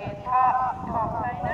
Cut, cut, cut, cut.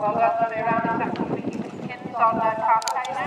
ของเราในรางน้ำหนักของสิ่งเช่นตอนเดินทางใช่ไหม